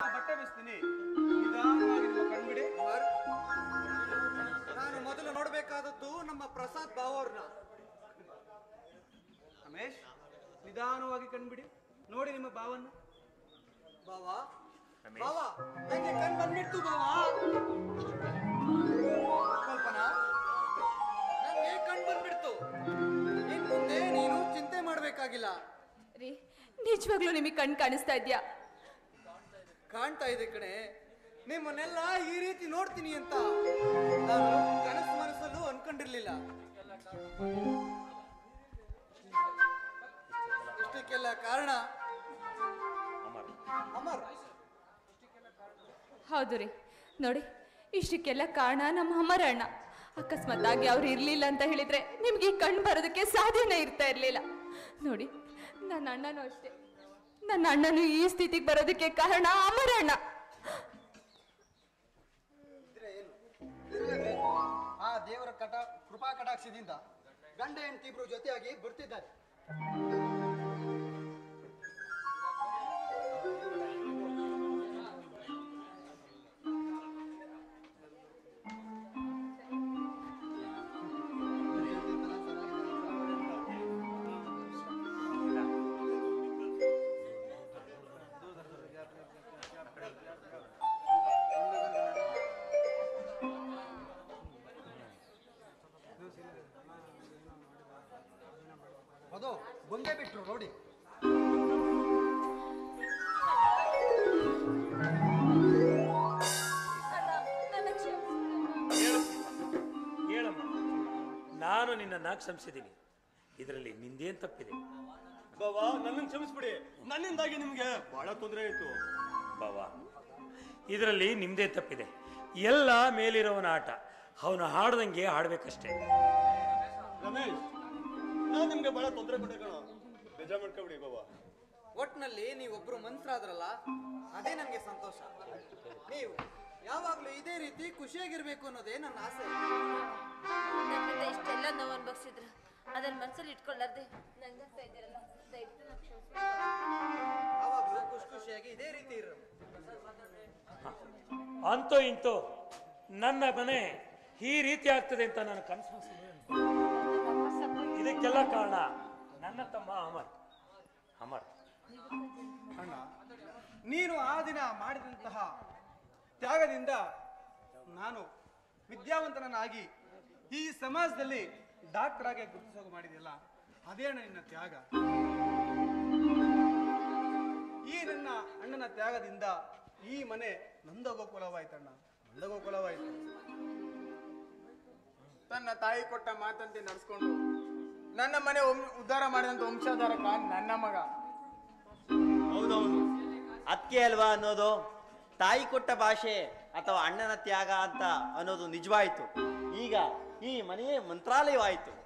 ಬಟ್ಟೆ ಬಿಸ್ತೀನಿ. ನಿಧಾನವಾಗಿ ನಿಮ್ಮ ಕಣ್ಬಿಡಿ. ನಾನು ಮೊದಲು ನೋಡಬೇಕಾದದ್ದು ನಮ್ಮ ಪ್ರಸಾದ್ ಬಾವ್ ಅವ್ರನ್ನ ರಮೇಶ್ ನಿಧಾನವಾಗಿ ಕಣ್ಬಿಡಿ. ನೋಡಿ ನಿಮ್ಮ ಬಾವನ್ನ. ಬಾವಾ ಬಾವಾ ನಂಗೆ ಕಣ್ ಬಂದ್ಬಿಡ್ತು ಬಾವಾ? ಕಲ್ಪನಾ ನಂಗೆ ಕಣ್ ಬಂದ್ಬಿಡ್ತು. ಇನ್ ಮುಂದೆ ನೀನು ಚಿಂತೆ ಮಾಡ್ಬೇಕಾಗಿಲ್ಲ. ರೀ ನಿಜವಾಗ್ಲೂ ನಿಮಗೆ ಕಣ್ ಕಾಣಿಸ್ತಾ ಇದ್ಯಾ? ಕಾಣ್ತಾ ಇದೆ ಕಣೆ. ನಿಮ್ಮನ್ನೆಲ್ಲ ಈ ರೀತಿ ನೋಡ್ತೀನಿ ಅಂತ. ನಾನು ಕನಸು ಮನಸ್ಸಲ್ಲೂ ಅನ್ಕೊಂಡಿರ್ಲಿಲ್ಲ. ಇಷ್ಟಕ್ಕೆಲ್ಲ ಕಾರಣ? ಹೌದು ರೀ. ನೋಡಿ, ಇಷ್ಟಕ್ಕೆಲ್ಲ ಕಾರಣ ನಮ್ಮ ಅಮರಣ್ಣ. ಅಕಸ್ಮಾತ್ ಆಗಿ ಅವ್ರು ಇರ್ಲಿಲ್ಲ ಅಂತ ಹೇಳಿದ್ರೆ ನಿಮ್ಗೆ ಕಣ್ಣು ಬರೋದಕ್ಕೆ ಸಾಧ್ಯನೇ ಇರ್ತಾ ಇರ್ಲಿಲ್ಲ. ನೋಡಿ, ನನ್ನ ಅಣ್ಣನೂ ಅಷ್ಟೇ. ನನ್ನ ಅಣ್ಣನು ಈ ಸ್ಥಿತಿಗೆ ಬರೋದಕ್ಕೆ ಕಾರಣ ಅಮರಣ್ಣ. ಆ ದೇವರ ಕಟ, ಕೃಪಾ ಕಟಾಕ್ಷದಿಂದ ಗಂಡ ಹೆಂಡತಿ ಇಬ್ರು ಜೊತೆಯಾಗಿ ಬರ್ತಿದ್ದಾರೆ. ಅದು ಬಂದೇ ಬಿಟ್ರು ನೋಡಿ. ನಾನು ನಿನ್ನ ಕ್ಷಮಿಸಿದ್ದೀನಿ. ಇದರಲ್ಲಿ ನಿಂದೇನ್ ತಪ್ಪಿದೆ? ಬಾವಾ ನನ್ನನ್ನು ಕ್ಷಮಿಸ್ಬಿಡಿ. ನನ್ನಿಂದಾಗಿ ನಿಮ್ಗೆ ಬಹಳ ತೊಂದರೆ ಆಯ್ತು. ಬಾವಾ ಇದರಲ್ಲಿ ನಿಮ್ದೇ ತಪ್ಪಿದೆ. ಎಲ್ಲ ಮೇಲಿರೋವನ ಆಟ. ಅವನು ಹಾಡ್ದಂಗೆ ಹಾಡ್ಬೇಕಷ್ಟೇ. ರಮೇಶ್ ನಾನ್ ನಿಮ್ಗೆ ಬಹಳ ತೊಂದರೆ ಕೊಟ್ಟೆ ಕಣ. ಬೇಜಾರ್ ಮಾಡ್ಕೊಬಿಡಿ ಬಾಬಾ. ಒಟ್ನಲ್ಲಿ ನೀವೊಬ್ರು ಆದ್ರಲ್ಲ ಅದೇ ನನಗೆ ಸಂತೋಷ. ನೀವು ಯಾವಾಗ್ಲೂ ಇದೇ ರೀತಿ ಖುಷಿಯಾಗಿರ್ಬೇಕು ಅನ್ನೋದೇ ನನ್ನ ಆಸೆ. ನನ್ನಿಂದ ಇಷ್ಟೆಲ್ಲ ನೋವು ಅನ್ಭವಿಸಿದ್ರ ಅದನ್ನ ಮನ್ಸಲ್ಲಿ ಇಟ್ಕೊಳ್ಳಾರ್ದೆ ನಂಗಾಗ್ತಾ ಇದ್ದೀರಲ್ಲ. ದಯವಿಟ್ಟು ಯಾವಾಗ್ಲೂ ಖುಷಿ ಖುಷಿಯಾಗಿ ಇದೇ ರೀತಿ ಇರೋ. ಅಂತೂ ಇಂತೂ ನನ್ನ ಮನೆ ಈ ರೀತಿ ಆಗ್ತದೆ ಅಂತ ನಾನು ಕನಸು ಇದಕ್ಕೆಲ್ಲ ಕಾರಣ ನನ್ನ ತಮ್ಮ ಅಮರ್. ಅಮರ್. ಅಣ್ಣ ನೀನು ಆ ದಿನ ಮಾಡಿದಂತಹ ತ್ಯಾಗದಿಂದ ನಾನು ವಿದ್ಯಾವಂತನನ್ನಾಗಿ ಈ ಸಮಾಜದಲ್ಲಿ ಡಾಕ್ಟರ್ ಆಗಿ ಗುರುತಿಸೋಕೆ ಮಾಡಿದೆಯಲ್ಲ ಅದೇ ಅಣ್ಣ ನಿನ್ನ ತ್ಯಾಗ. ಈ ನನ್ನ ಅಣ್ಣನ ತ್ಯಾಗದಿಂದ ಈ ಮನೆ ನಂದ ಗೋಕುಲವಾಯ್ತಣ್ಣ ನಂದ ಗೋಕುಲವಾಯ್ತು ತನ್ನ ತಾಯಿ ಕೊಟ್ಟ ಮಾತಂತೆ ನಡೆಸ್ಕೊಂಡು ನನ್ನ ಮನೆ ವಂಶ- ಉದ್ಧಾರ ಮಾಡಿದಂತ ವಂಶಧಾರಕ ನನ್ನ ಮಗ. ಹೌದೌದು. ಅದಕ್ಕೆ ಅಲ್ವಾ ಅನ್ನೋದು? ತಾಯಿ ಕೊಟ್ಟ ಭಾಷೆ ಅಥವಾ ಅಣ್ಣನ ತ್ಯಾಗ ಅಂತ ಅನ್ನೋದು ನಿಜವಾಯಿತು. ಈಗ ಈ ಮನೆಯೇ ಮಂತ್ರಾಲಯವಾಯಿತು.